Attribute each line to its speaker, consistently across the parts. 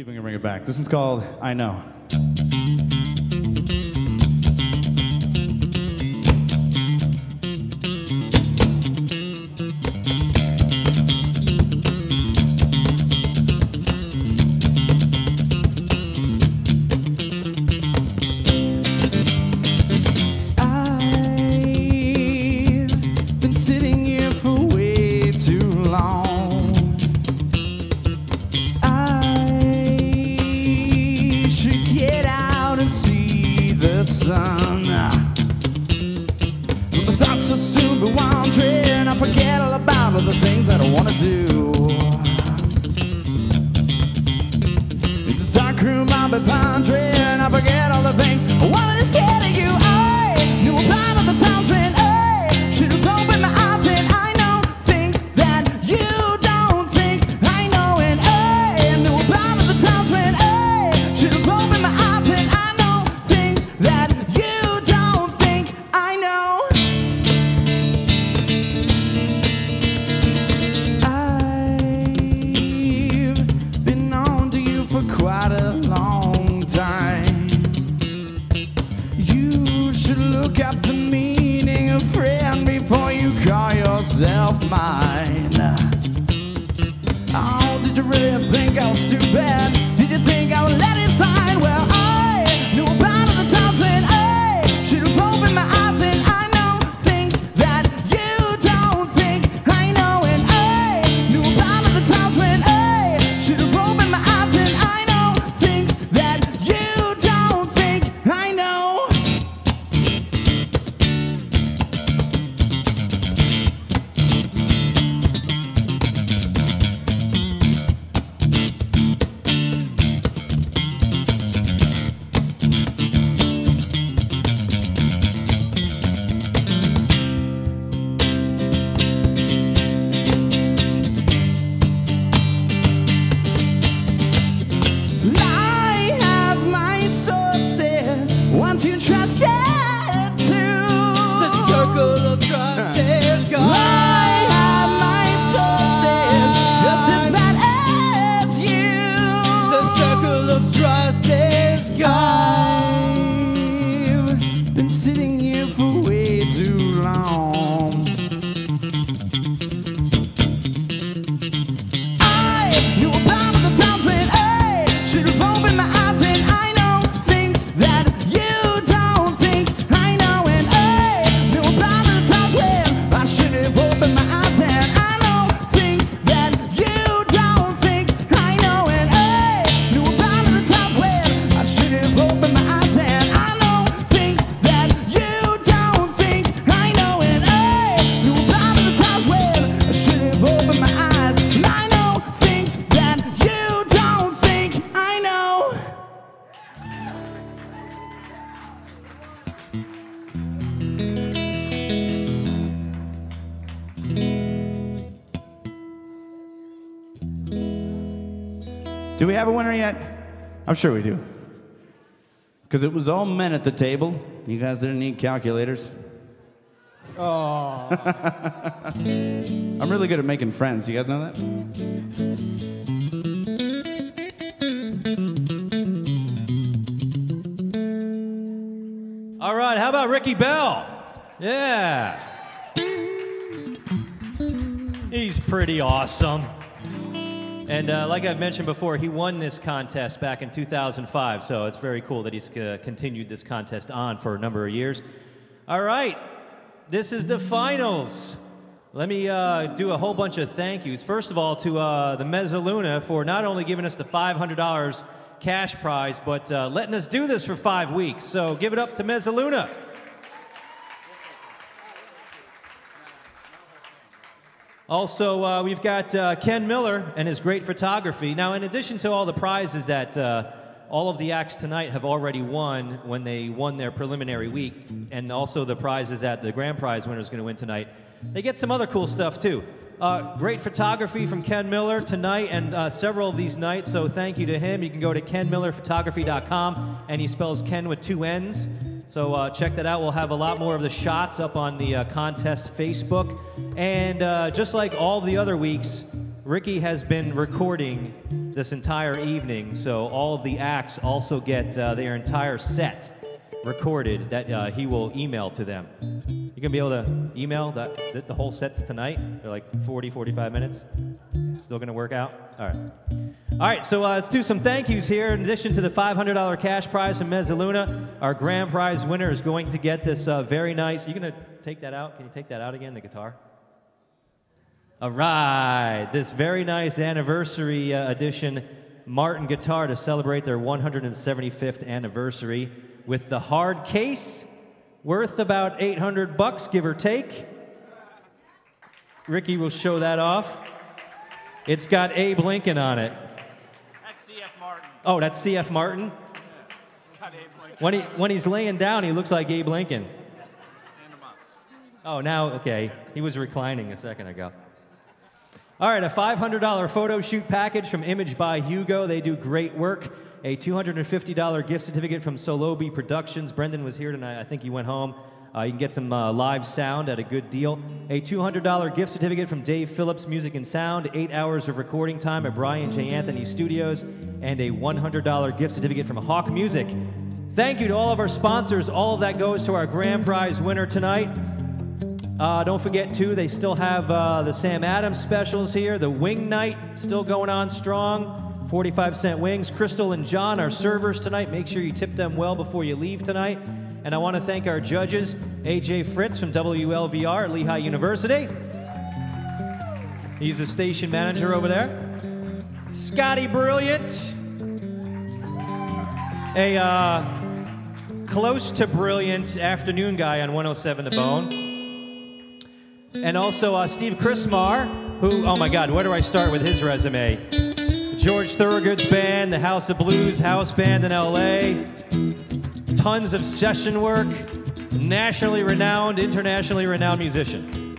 Speaker 1: See if we can bring it back. This one's called I Know. Sitting here for way too long. Do we have a winner yet? I'm sure we do. Because it was all men at the table. You guys didn't need calculators. Oh. I'm really good at making friends. You guys know that?
Speaker 2: All right, how about Ricky Bell? Yeah. He's pretty awesome. And uh, like I've mentioned before, he won this contest back in 2005, so it's very cool that he's uh, continued this contest on for a number of years. All right, this is the finals. Let me uh, do a whole bunch of thank yous. First of all, to uh, the Mezzaluna for not only giving us the $500 cash prize, but uh, letting us do this for five weeks. So give it up to Mezzaluna. Also, uh, we've got uh, Ken Miller and his great photography. Now, in addition to all the prizes that uh, all of the acts tonight have already won when they won their preliminary week, and also the prizes that the grand prize winner is going to win tonight, they get some other cool stuff too. Uh, great photography from Ken Miller tonight and uh, several of these nights, so thank you to him. You can go to kenmillerphotography.com, and he spells Ken with two N's. So uh, check that out. We'll have a lot more of the shots up on the uh, contest Facebook. And uh, just like all the other weeks, Ricky has been recording this entire evening. So all of the acts also get uh, their entire set recorded that uh, he will email to them. You're gonna be able to email the, the whole sets tonight? They're like 40, 45 minutes. Still gonna work out? All right. All right, so uh, let's do some thank yous here. In addition to the $500 cash prize from Mezzaluna, our grand prize winner is going to get this uh, very nice. You gonna take that out? Can you take that out again, the guitar? All right, this very nice anniversary uh, edition Martin guitar to celebrate their 175th anniversary with the hard case worth about 800 bucks, give or take. Ricky will show that off. It's got Abe Lincoln on it. Oh, that's CF Martin. When, he, when he's laying down, he looks like Abe Lincoln. Oh, now, okay. He was reclining a second ago. All right, a $500 photo shoot package from Image by Hugo. They do great work. A $250 gift certificate from Solobi Productions. Brendan was here tonight. I think he went home. Uh, you can get some uh, live sound at a good deal. A $200 gift certificate from Dave Phillips Music and Sound. Eight hours of recording time at Brian J. Anthony Studios. And a $100 gift certificate from Hawk Music. Thank you to all of our sponsors. All of that goes to our grand prize winner tonight. Uh, don't forget, too, they still have uh, the Sam Adams specials here. The Wing Night still going on strong. 45 cent wings. Crystal and John are servers tonight. Make sure you tip them well before you leave tonight. And I want to thank our judges, AJ Fritz from WLVR at Lehigh University. He's a station manager over there. Scotty Brilliant. A uh, close to brilliant afternoon guy on 107 The Bone. And also uh, Steve Chrismar, who, oh my God, where do I start with his resume? George Thorogood's band, the House of Blues house band in LA. Tons of session work. Nationally renowned, internationally renowned musician.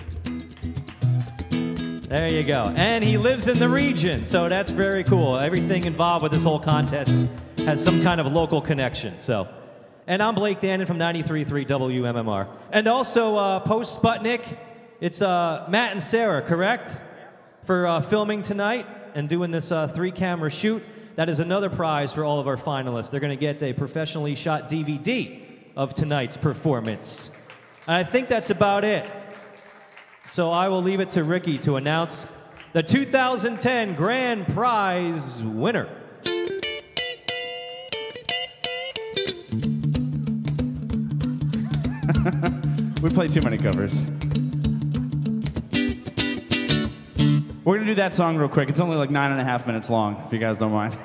Speaker 2: There you go. And he lives in the region, so that's very cool. Everything involved with this whole contest has some kind of local connection. So, and I'm Blake Dannon from 93.3 WMMR. And also uh, post Sputnik, it's uh, Matt and Sarah, correct? For uh, filming tonight and doing this uh, three camera shoot. That is another prize for all of our finalists. They're going to get a professionally shot DVD of tonight's performance. And I think that's about it. So I will leave it to Ricky to announce the 2010 grand prize winner.
Speaker 1: We play too many covers. We're gonna do that song real quick. It's only like nine and a half minutes long, if you guys don't mind.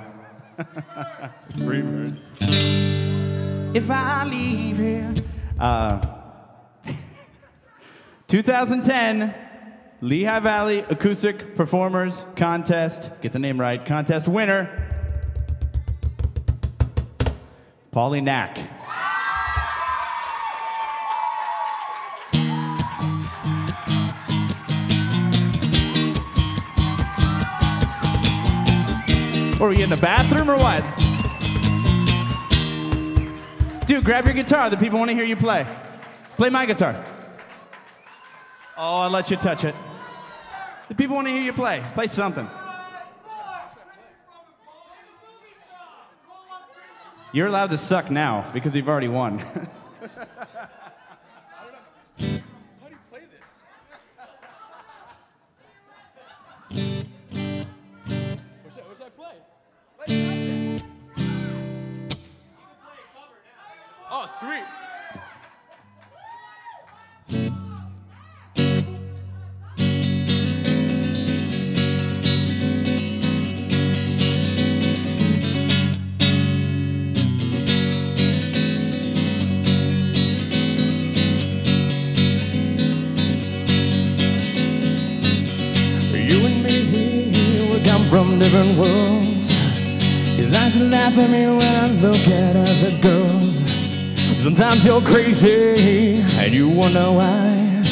Speaker 1: Free bird. If I leave here. Uh, 2010 Lehigh Valley Acoustic Performers Contest. Get the name right. Contest winner. Paulie Knack. Or we in the bathroom or what? Dude, grab your guitar. The people want to hear you play. Play my guitar. Oh, I'll let you touch it. The people want to hear you play. Play something. You're allowed to suck now because you've already won.
Speaker 3: What should, I play? Oh, sweet.
Speaker 4: Different worlds. You like to laugh at me when I look at other girls. Sometimes you're crazy and you wonder why.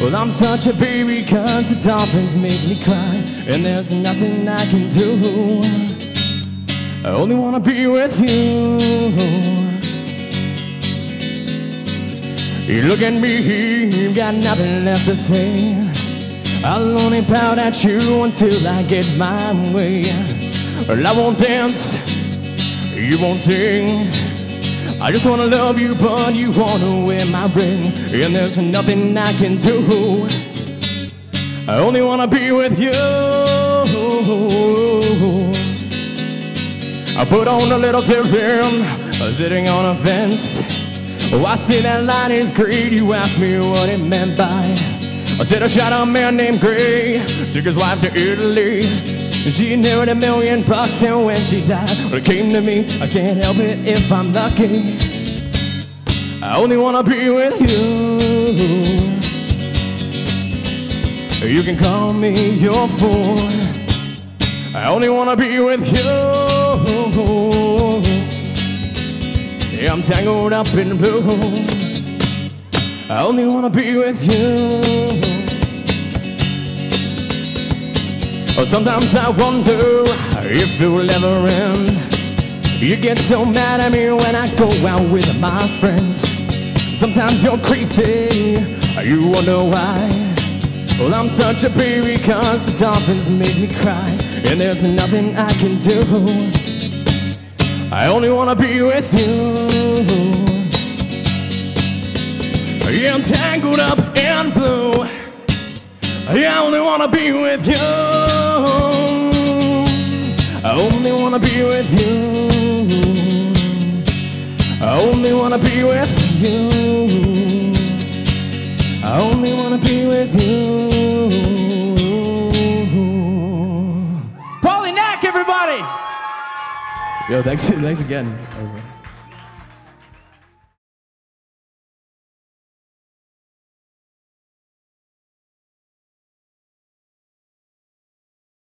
Speaker 4: Well, I'm such a baby cause the dolphins make me cry. And there's nothing I can do. I only wanna be with you. You look at me, you've got nothing left to say. I'll only pout at you until I get my way. Well, I won't dance, you won't sing. I just wanna love you, but you wanna wear my ring. And there's nothing I can do. I only wanna be with you. I put on a little Dylan, sitting on a fence. Oh, I see that line is great. You asked me what it meant by. I said I shot a man named Gray, took his wife to Italy. She inherited a million bucks, and when she died, well, it came to me. I can't help it if I'm lucky. I only wanna be with you. You can call me your fool. I only wanna be with you. Yeah, I'm tangled up in blue. I only wanna be with you. Oh, sometimes I wonder if it will ever end. You get so mad at me when I go out with my friends. Sometimes you're crazy, you wonder why. Well, I'm such a baby cause the dolphins make me cry. And there's nothing I can do. I only wanna be with you. Yeah, I'm tangled up in blue. I only wanna be with you. I only wanna be with you. I only wanna be with you. I only wanna be with you.
Speaker 1: Paulie Nack, everybody!
Speaker 4: Yo, thanks, thanks again.